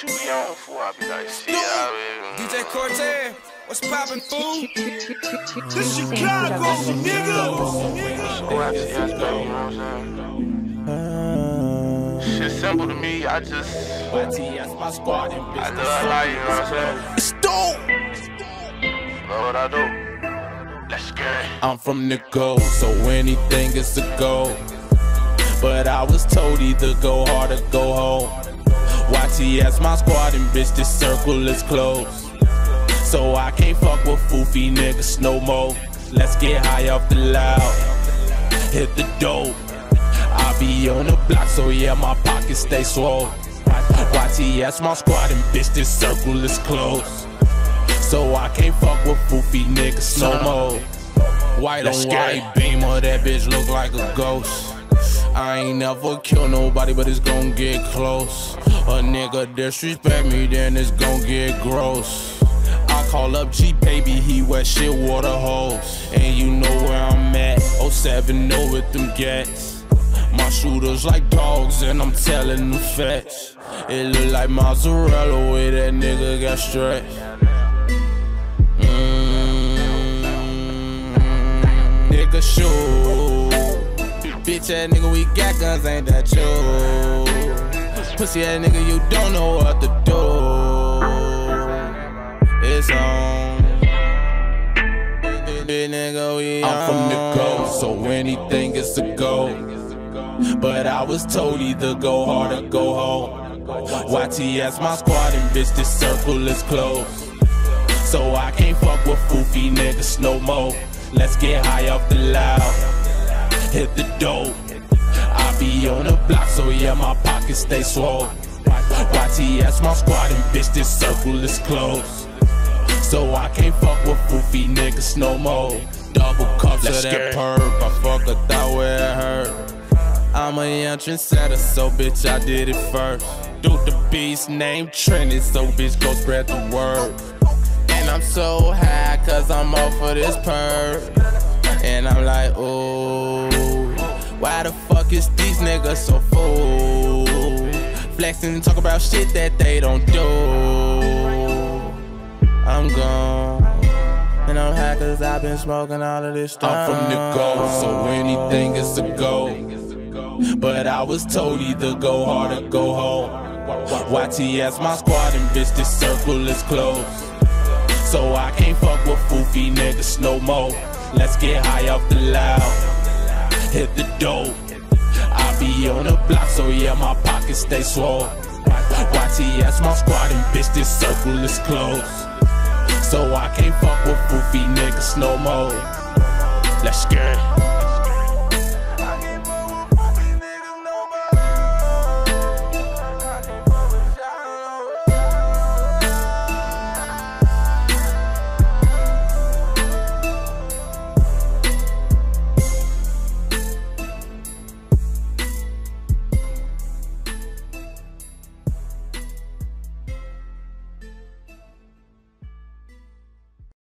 I be like, see, I be. DJ Cortez, what's poppin', fool? This Chicago, nigga. Happy, yes, baby, you know what I'm saying? Shit simple to me, I just. I love life, you know what I'm saying? It's dope. Love what I do. Let's it. I'm from the go, so anything is a go. But I was told either go hard or go home. YTS my squad and bitch, this circle is closed. So I can't fuck with foofy niggas no more. Let's get high off the loud, hit the dope. I be on the block, so yeah, my pockets stay swole. YTS my squad and bitch, this circle is closed. So I can't fuck with foofy niggas no more. White Let's on white beamer, that bitch look like a ghost. I ain't never kill nobody, but it's gon' get close. A nigga disrespect me, then it's gon' get gross. I call up G baby, he wet shit water holes. And you know where I'm at. 07 know with them gats. My shooters like dogs, and I'm telling them facts. It look like mozzarella way that nigga got stretched. Mm, nigga shoot. Bitch ass nigga, we got guns, ain't that you? Pussy ass nigga, you don't know what to do. It's on. Nigga, we I'm from the go, so anything is a go. But I was told either go hard or go home. YTS my squad and bitch, this circle is closed. So I can't fuck with foofy niggas no more. Let's get high off the loud, hit the dope. I be on the block, so yeah, my pockets stay swole. YTS my squad and bitch, this circle is closed. So I can't fuck with foofy niggas no more. Double cups Let's of that perp, I fuck a thought where it hurt. I'm a young trendsetter, so bitch, I did it first. Duke Da Beast named Trinity, so bitch, go spread the word. And I'm so high, cause I'm off of this perp. And I'm like, ooh, why the fuck is these niggas so fool? Flexing and talk about shit that they don't do. I'm gone. And I'm high cause I've been smoking all of this stuff. I'm from the go, so anything is a go. But I was told either go hard or go home. YTS my squad and bitch, this circle is closed. So I can't fuck with foofy niggas no more. Let's get high off the loud, hit the dope. I be on the block, so yeah, my pockets stay swole. YTS my squad and bitch, this circle is closed. So I can't fuck with foofy niggas no more. Let's get it.